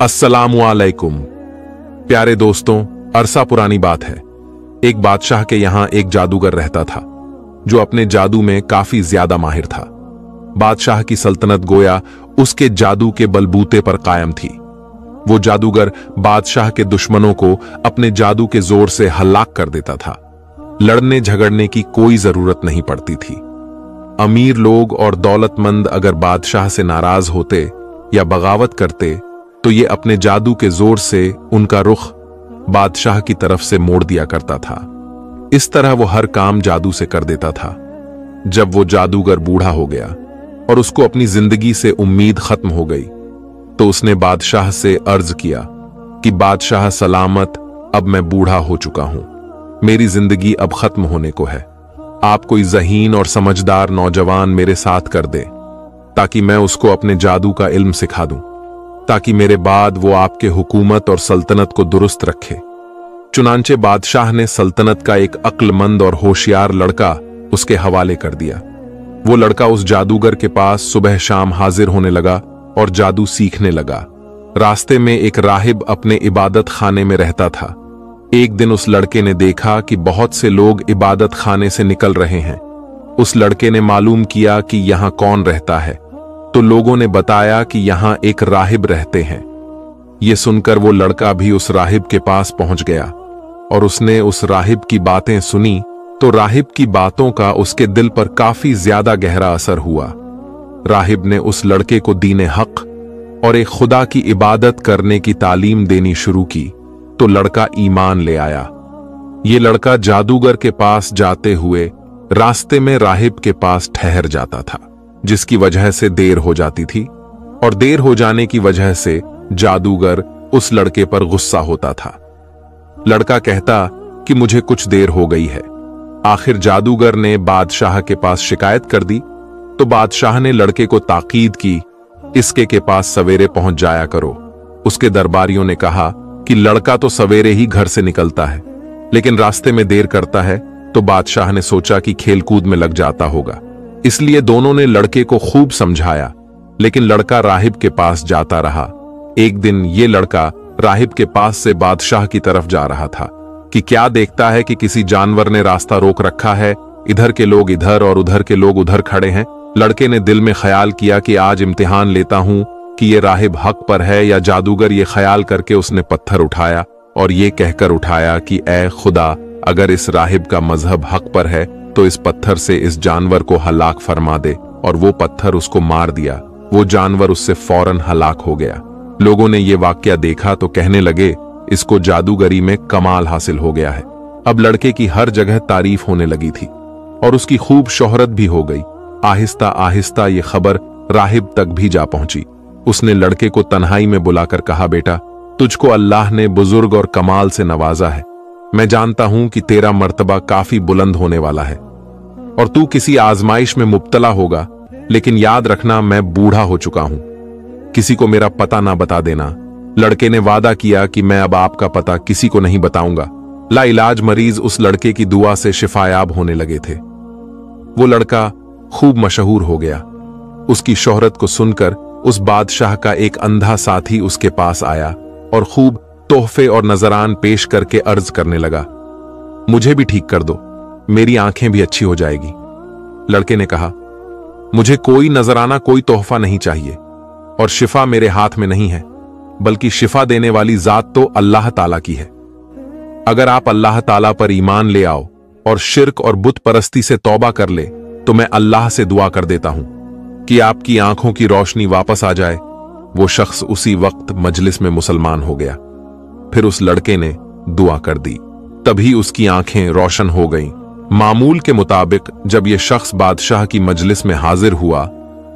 असलाकुम प्यारे दोस्तों, अरसा पुरानी बात है। एक बादशाह के यहाँ एक जादूगर रहता था, जो अपने जादू में काफ़ी ज़्यादा माहिर था। बादशाह की सल्तनत गोया उसके जादू के बलबूते पर कायम थी। वो जादूगर बादशाह के दुश्मनों को अपने जादू के ज़ोर से हलाक कर देता था। लड़ने झगड़ने की कोई ज़रूरत नहीं पड़ती थी। अमीर लोग और दौलतमंद अगर बादशाह से नाराज़ होते या बगावत करते तो ये अपने जादू के ज़ोर से उनका रुख बादशाह की तरफ़ से मोड़ दिया करता था। इस तरह वो हर काम जादू से कर देता था, जब वो जादूगर बूढ़ा हो गया और उसको अपनी ज़िंदगी से उम्मीद खत्म हो गई तो उसने बादशाह से अर्ज़ किया कि, बादशाह, सलामत, अब मैं बूढ़ा हो चुका हूँ। मेरी ज़िंदगी अब खत्म होने को है। आप कोई जहीन और समझदार नौजवान मेरे साथ कर दे, ताकि मैं उसको अपने जादू का इल्म सिखा दूँ। ताकि मेरे बाद वो आपके हुकूमत और सल्तनत को दुरुस्त रखे। चुनाचे बादशाह ने सल्तनत का एक अक्लमंद और होशियार लड़का उसके हवाले कर दिया। वो लड़का उस जादूगर के पास सुबह शाम हाजिर होने लगा और जादू सीखने लगा। रास्ते में एक राहिब अपने इबादत खाने में रहता था। एक दिन उस लड़के ने देखा कि बहुत से लोग इबादत खाने से निकल रहे हैं। उस लड़के ने मालूम किया कि यहाँ कौन रहता है। तो लोगों ने बताया कि यहाँ एक राहिब रहते हैं। ये सुनकर वो लड़का भी उस राहिब के पास पहुँच गया और उसने उस राहिब की बातें सुनी तो राहिब की बातों का उसके दिल पर काफ़ी ज़्यादा गहरा असर हुआ। राहिब ने उस लड़के को दीन हक और एक खुदा की इबादत करने की तालीम देनी शुरू की तो लड़का ईमान ले आया। ये लड़का जादूगर के पास जाते हुए रास्ते में राहिब के पास ठहर जाता था। जिसकी वजह से देर हो जाती थी और देर हो जाने की वजह से जादूगर उस लड़के पर गुस्सा होता था। लड़का कहता कि मुझे कुछ देर हो गई है। आखिर जादूगर ने बादशाह के पास शिकायत कर दी तो बादशाह ने लड़के को ताकीद की, इसके के पास सवेरे पहुँच जाया करो। उसके दरबारियों ने कहा कि लड़का तो सवेरे ही घर से निकलता है, लेकिन रास्ते में देर करता है तो बादशाह ने सोचा कि खेलकूद में लग जाता होगा। इसलिए दोनों ने लड़के को खूब समझाया, लेकिन लड़का राहिब के पास जाता रहा। एक दिन ये लड़का राहिब के पास से बादशाह की तरफ़ जा रहा था कि क्या देखता है कि किसी जानवर ने रास्ता रोक रखा है, इधर के लोग इधर और उधर के लोग उधर खड़े हैं। लड़के ने दिल में ख्याल किया कि आज इम्तिहान लेता हूँ कि ये राहिब हक पर है या जादूगर ये ख्याल करके उसने पत्थर उठाया और ये कहकर उठाया कि ए खुदा, अगर इस राहिब का मज़हब हक पर है तो इस पत्थर से इस जानवर को हलाक फरमा दे, और वो पत्थर उसको मार दिया। वो जानवर उससे फ़ौरन हलाक हो गया। लोगों ने ये वाक्य देखा तो कहने लगे, इसको जादूगरी में कमाल हासिल हो गया है। अब लड़के की हर जगह तारीफ़ होने लगी थी, और उसकी खूब शोहरत भी हो गई। आहिस्ता आहिस्ता ये खबर राहिब तक भी जा पहुँची। उसने लड़के को तन्हाई में बुलाकर कहा, बेटा, तुझको अल्लाह ने बुज़ुर्ग और कमाल से नवाजा है। मैं जानता हूँ कि तेरा मर्तबा काफ़ी बुलंद होने वाला है। और तू किसी आजमाइश में मुबतला होगा, लेकिन याद रखना मैं बूढ़ा हो चुका हूँ। किसी को मेरा पता ना बता देना। लड़के ने वादा किया कि मैं अब आपका पता किसी को नहीं बताऊँगा। ला इलाज मरीज़ उस लड़के की दुआ से शिफायाब होने लगे थे। वो लड़का खूब मशहूर हो गया। उसकी शोहरत को सुनकर उस बादशाह का एक अंधा साथी उसके पास आया और खूब तोहफे और नजरान पेश करके अर्ज़ करने लगा। मुझे भी ठीक कर दो। मेरी आँखें भी अच्छी हो जाएगी। लड़के ने कहा, मुझे कोई नजराना, कोई तोहफा नहीं चाहिए, और शिफा मेरे हाथ में नहीं है, बल्कि शिफा देने वाली जात तो अल्लाह ताला की है। अगर आप अल्लाह ताला पर ईमान ले आओ, और शिरक और बुत परस्ती से तौबा कर ले तो मैं अल्लाह से दुआ कर देता हूँ, कि आपकी आँखों की रोशनी वापस आ जाए। वो शख्स उसी वक्त मजलिस में मुसलमान हो गया। फिर उस लड़के ने दुआ कर दी। तभी उसकी आँखें रोशन हो गईं। मामूल के मुताबिक, जब यह शख्स बादशाह की मजलिस में हाजिर हुआ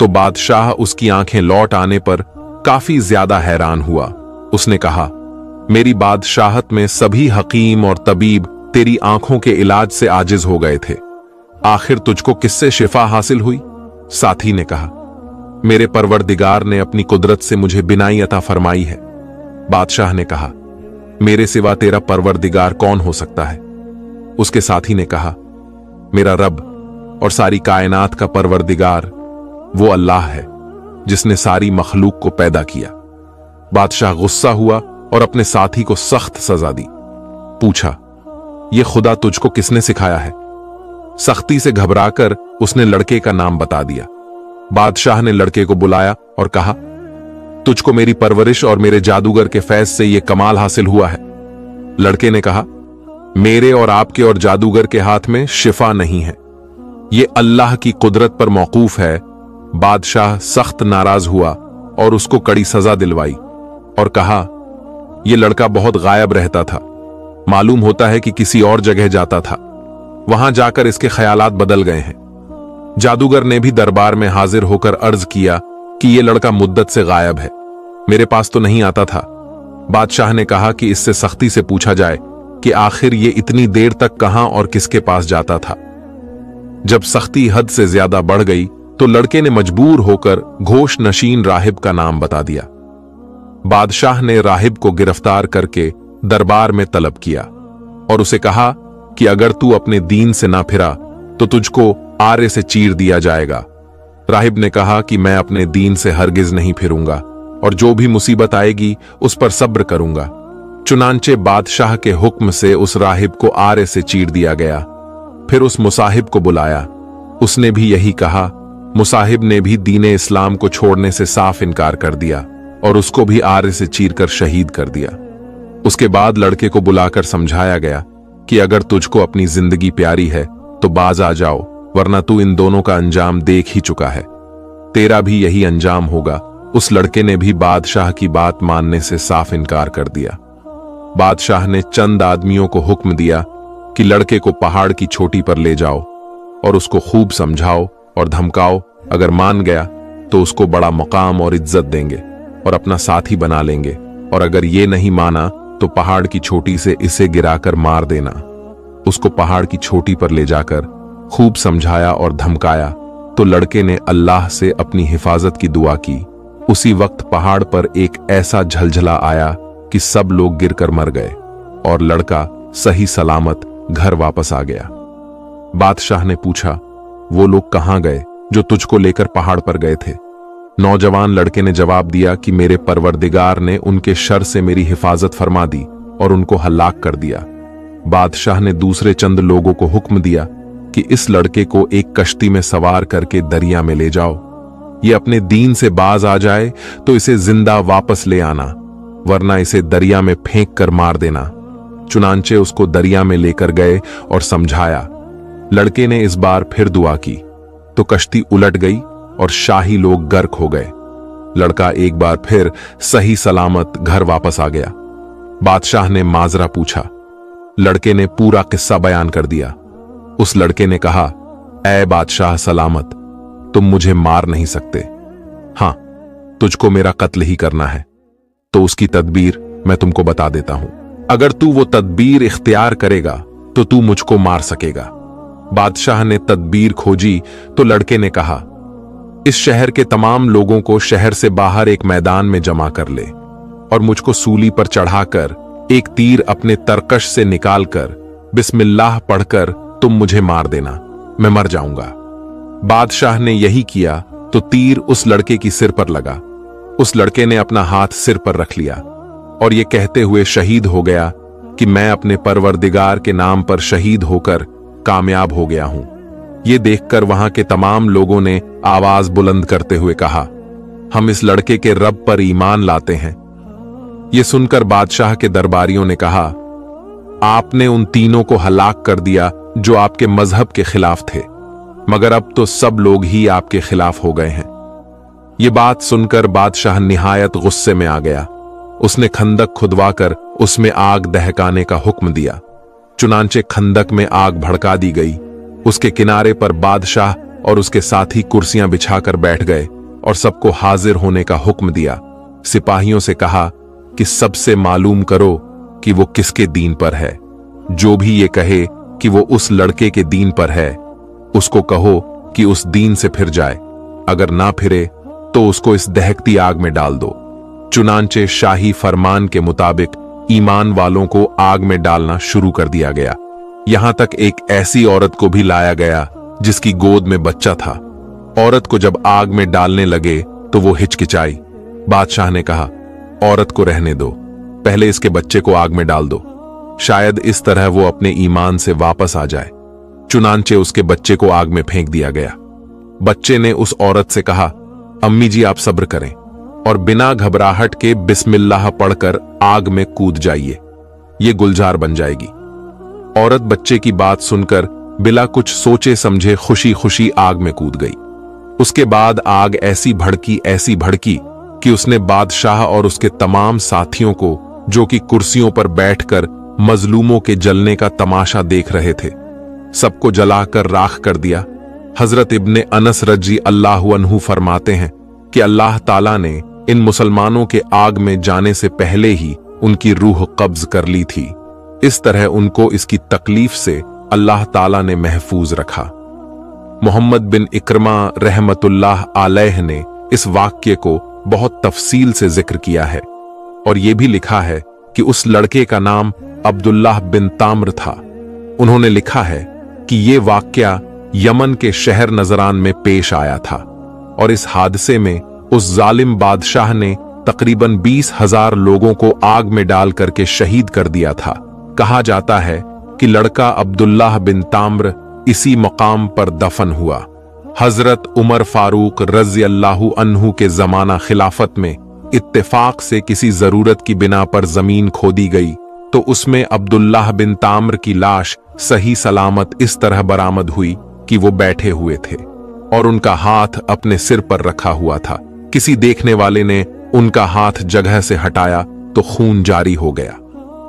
तो बादशाह उसकी आँखें लौट आने पर काफ़ी ज़्यादा हैरान हुआ। उसने कहा, मेरी बादशाहत में सभी हकीम और तबीब तेरी आँखों के इलाज से आजिज हो गए थे। आखिर तुझको किससे शिफा हासिल हुई? साथी ने कहा, मेरे परवरदिगार ने अपनी कुदरत से मुझे बिनाई अता फरमाई है। बादशाह ने कहा, मेरे सिवा तेरा परवरदिगार कौन हो सकता है? उसके साथी ने कहा मेरा रब और सारी कायनात का परवरदिगार, वो अल्लाह है, जिसने सारी मखलूक को पैदा किया। बादशाह गुस्सा हुआ और अपने साथी को सख्त सजा दी। पूछा यह खुदा तुझको किसने सिखाया है? सख्ती से घबराकर उसने लड़के का नाम बता दिया। बादशाह ने लड़के को बुलाया और कहा, तुझको मेरी परवरिश और मेरे जादूगर के फैज से यह कमाल हासिल हुआ है। लड़के ने कहा मेरे और आपके और जादूगर के हाथ में शिफा नहीं है। ये अल्लाह की कुदरत पर मौकूफ है। बादशाह सख्त नाराज़ हुआ और उसको कड़ी सजा दिलवाई और कहा यह लड़का बहुत गायब रहता था। मालूम होता है कि किसी और जगह जाता था। वहाँ जाकर इसके ख्यालात बदल गए हैं। जादूगर ने भी दरबार में हाजिर होकर अर्ज़ किया कि यह लड़का मुद्दत से गायब है। मेरे पास तो नहीं आता था। बादशाह ने कहा कि इससे सख्ती से पूछा जाए कि आखिर ये इतनी देर तक कहाँ और किसके पास जाता था। जब सख्ती हद से ज़्यादा बढ़ गई तो लड़के ने मजबूर होकर घोष नशीन राहिब का नाम बता दिया। बादशाह ने राहिब को गिरफ़्तार करके दरबार में तलब किया और उसे कहा कि अगर तू अपने दीन से ना फिरा तो तुझको आर्य से चीर दिया जाएगा। राहिब ने कहा कि मैं अपने दीन से हरगिज नहीं फिरूँगा और जो भी मुसीबत आएगी, उस पर सब्र करूँगा। चुनांचे बादशाह के हुक्म से उस राहिब को आर्य से चीर दिया गया। फिर उस मुसाहिब को बुलाया। उसने भी यही कहा, मुसाहिब ने भी दीने इस्लाम को छोड़ने से साफ़ इनकार कर दिया और उसको भी आरे से चीर कर शहीद कर दिया। उसके बाद लड़के को बुलाकर समझाया गया कि अगर तुझको अपनी ज़िंदगी प्यारी है तो बाज आ जाओ, वरना तू इन दोनों का अंजाम देख ही चुका है। तेरा भी यही अंजाम होगा। उस लड़के ने भी बादशाह की बात मानने से साफ़ इनकार कर दिया। बादशाह ने चंद आदमियों को हुक्म दिया कि लड़के को पहाड़ की छोटी पर ले जाओ और उसको खूब समझाओ और धमकाओ, अगर मान गया तो उसको बड़ा मुकाम और इज़्ज़त देंगे और अपना साथी बना लेंगे। और अगर ये नहीं माना तो पहाड़ की छोटी से इसे गिराकर मार देना। उसको पहाड़ की छोटी पर ले जाकर खूब समझाया और धमकाया तो लड़के ने अल्लाह से अपनी हिफाजत की दुआ की। उसी वक्त पहाड़ पर एक ऐसा झलझला आया कि सब लोग गिरकर मर गए और लड़का सही सलामत घर वापस आ गया। बादशाह ने पूछा, वो लोग कहाँ गए जो तुझको लेकर पहाड़ पर गए थे? नौजवान लड़के ने जवाब दिया कि मेरे परवरदिगार ने उनके शर से मेरी हिफाजत फरमा दी और उनको हलाक कर दिया। बादशाह ने दूसरे चंद लोगों को हुक्म दिया कि इस लड़के को एक कश्ती में सवार करके दरिया में ले जाओ। ये अपने दीन से बाज आ जाए तो इसे ज़िंदा वापस ले आना। वरना इसे दरिया में फेंक कर मार देना। चुनाचे उसको दरिया में लेकर गए और समझाया, लड़के ने इस बार फिर दुआ की तो कश्ती उलट गई और शाही लोग गर्क हो गए। लड़का एक बार फिर सही सलामत घर वापस आ गया। बादशाह ने माजरा पूछा, लड़के ने पूरा किस्सा बयान कर दिया। उस लड़के ने कहा ए बादशाह सलामत, तुम मुझे मार नहीं सकते। हाँ, तुझको मेरा कत्ल ही करना है। तो उसकी तदबीर मैं तुमको बता देता हूँ। अगर तू वो तदबीर इख्तियार करेगा तो तू मुझको मार सकेगा। बादशाह ने तदबीर खोजी तो लड़के ने कहा, इस शहर के तमाम लोगों को शहर से बाहर एक मैदान में जमा कर ले और मुझको सूली पर चढ़ाकर एक तीर अपने तरकश से निकालकर बिस्मिल्लाह पढ़कर तुम मुझे मार देना। मैं मर जाऊँगा। बादशाह ने यही किया तो तीर उस लड़के की सिर पर लगा। उस लड़के ने अपना हाथ सिर पर रख लिया और ये कहते हुए शहीद हो गया कि मैं अपने परवरदिगार के नाम पर शहीद होकर कामयाब हो गया हूँ। ये देखकर वहाँ के तमाम लोगों ने आवाज़ बुलंद करते हुए कहा, हम इस लड़के के रब पर ईमान लाते हैं। ये सुनकर बादशाह के दरबारियों ने कहा, आपने उन तीनों को हलाक कर दिया जो आपके मज़हब के खिलाफ थे, मगर अब तो सब लोग ही आपके खिलाफ हो गए हैं। ये बात सुनकर बादशाह निहायत गुस्से में आ गया। उसने खंदक खुदवाकर उसमें आग दहकाने का हुक्म दिया। चुनाचे खंदक में आग भड़का दी गई। उसके किनारे पर बादशाह और उसके साथी कुर्सियाँ बिछाकर बैठ गए और सबको हाजिर होने का हुक्म दिया। सिपाहियों से कहा कि सबसे मालूम करो कि वो किसके दीन पर है। जो भी ये कहे कि वो उस लड़के के दीन पर है, उसको कहो कि उस दीन से फिर जाए। अगर ना फिरे तो उसको इस दहकती आग में डाल दो। चुनांचे शाही फरमान के मुताबिक ईमान वालों को आग में डालना शुरू कर दिया गया। यहाँ तक एक ऐसी औरत को भी लाया गया, जिसकी गोद में बच्चा था। औरत को जब आग में डालने लगे तो वो हिचकिचाई। बादशाह ने कहा, औरत को रहने दो। पहले इसके बच्चे को आग में डाल दो। शायद इस तरह वो अपने ईमान से वापस आ जाए। चुनांचे उसके बच्चे को आग में फेंक दिया गया। बच्चे ने उस औरत से कहा अम्मी जी, आप सब्र करें और बिना घबराहट के बिस्मिल्लाह पढ़कर आग में कूद जाइए। ये गुलजार बन जाएगी। औरत बच्चे की बात सुनकर बिला कुछ सोचे समझे खुशी खुशी आग में कूद गई। उसके बाद आग ऐसी भड़की ऐसी भड़की कि उसने बादशाह और उसके तमाम साथियों को, जो कि कुर्सियों पर बैठकर मजलूमों के जलने का तमाशा देख रहे थे, सबको जलाकर राख कर दिया। हज़रत इब्ने अनस रज़ी अल्लाह फरमाते हैं कि अल्लाह ताला ने इन मुसलमानों के आग में जाने से पहले ही उनकी रूह कब्ज कर ली थी। इस तरह उनको इसकी तकलीफ़ से अल्लाह ताला ने महफूज रखा। मोहम्मद बिन इक्रमा रहमतुल्लाह आलह ने इस वाक्य को बहुत तफसील से ज़िक्र किया है और यह भी लिखा है कि उस लड़के का नाम अब्दुल्लाह बिन ताम्र था। उन्होंने लिखा है कि ये वाक्य यमन के शहर नजरान में पेश आया था और इस हादसे में उस जालिम बादशाह ने तकरीबन बीस हज़ार लोगों को आग में डाल करके शहीद कर दिया था। कहा जाता है कि लड़का अब्दुल्लाह बिन ताम्र इसी मकाम पर दफन हुआ। हज़रत उमर फारूक रज़ी अल्लाह अनहू के जमाना खिलाफत में इत्तेफाक से किसी ज़रूरत की बिना पर ज़मीन खोदी गई तो उसमें अब्दुल्लाह बिन ताम्र की लाश सही सलामत इस तरह बरामद हुई कि वो बैठे हुए थे और उनका हाथ अपने सिर पर रखा हुआ था। किसी देखने वाले ने उनका हाथ जगह से हटाया तो खून जारी हो गया।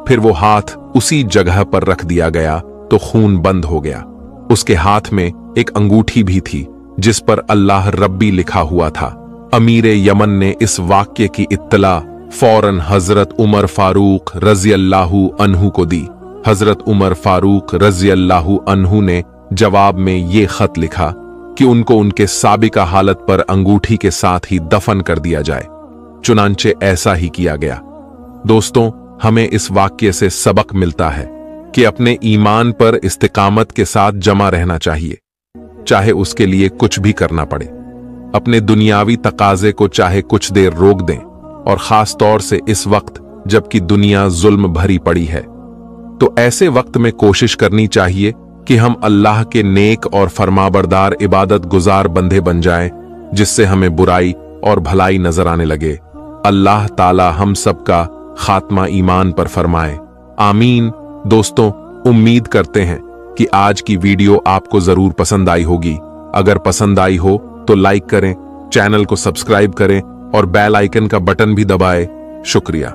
फिर वो हाथ उसी जगह पर रख दिया गया तो खून बंद हो गया। उसके हाथ में एक अंगूठी भी थी, जिस पर अल्लाह रब्बी लिखा हुआ था। अमीर यमन ने इस वाक्य की इत्तला फ़ौरन हज़रत उमर फारूक रज़ी अल्लाह अनहू को दी। हज़रत उमर फारूक रज़ी अल्लाह अनहू ने जवाब में ये खत लिखा कि उनको उनके साबिका हालत पर अंगूठी के साथ ही दफन कर दिया जाए। चुनाचे ऐसा ही किया गया। दोस्तों, हमें इस वाक्य से सबक मिलता है कि अपने ईमान पर इस्तिकामत के साथ जमा रहना चाहिए, चाहे उसके लिए कुछ भी करना पड़े। अपने दुनियावी तकाजे को चाहे कुछ देर रोक दें, और खास तौर से इस वक्त जबकि दुनिया जुल्म भरी पड़ी है। तो ऐसे वक्त में कोशिश करनी चाहिए कि हम अल्लाह के नेक और फरमाबरदार इबादत गुजार बंधे बन जाएँ, जिससे हमें बुराई और भलाई नज़र आने लगे। अल्लाह ताला हम सबका खात्मा ईमान पर फरमाए। आमीन। दोस्तों उम्मीद करते हैं कि आज की वीडियो आपको ज़रूर पसंद आई होगी। अगर पसंद आई हो तो लाइक करें चैनल को सब्सक्राइब करें और बेल आइकन का बटन भी दबाएँ। शुक्रिया।